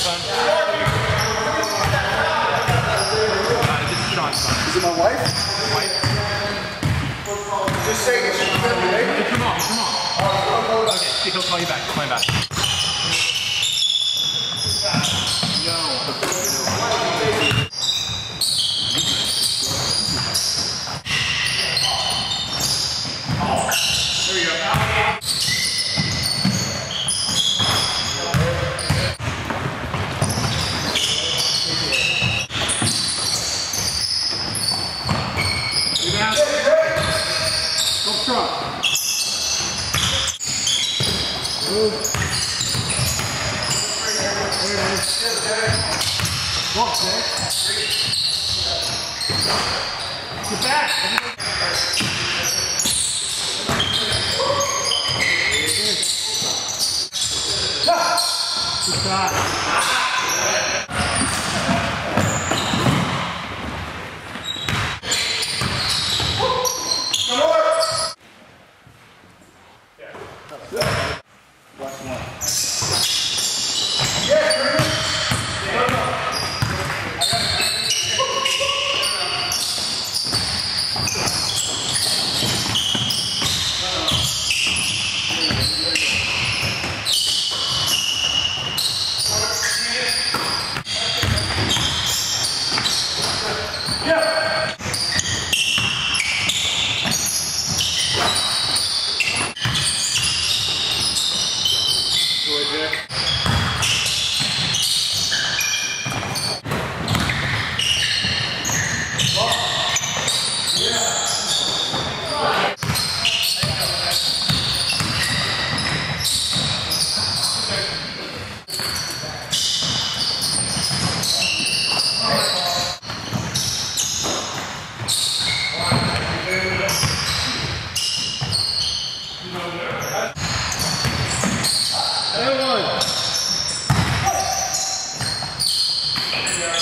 Sean's. Uh, this is it my wife? Wife. Just saying it. She's gonna be late. Hey, come on, come on. Okay, he'll call you back. Call you back. Walk, Jay. Get back. Good shot.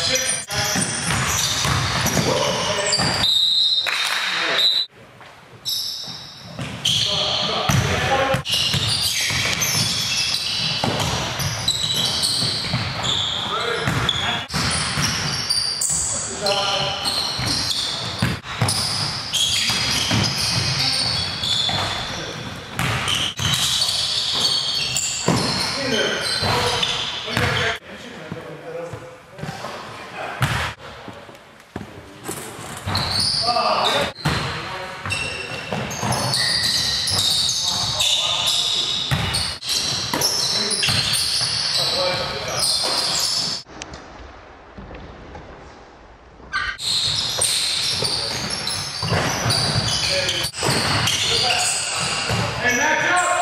Good And that's up.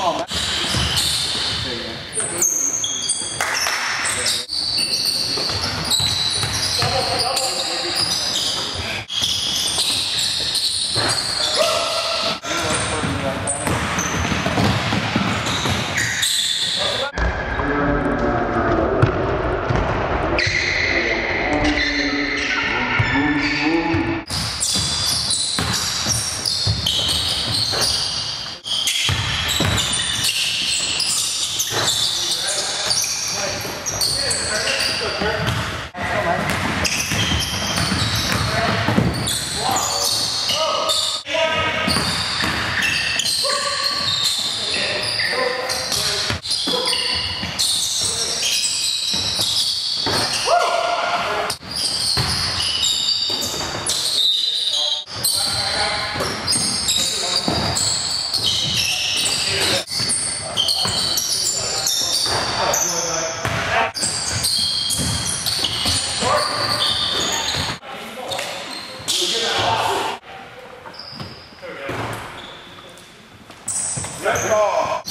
我们。Sempre!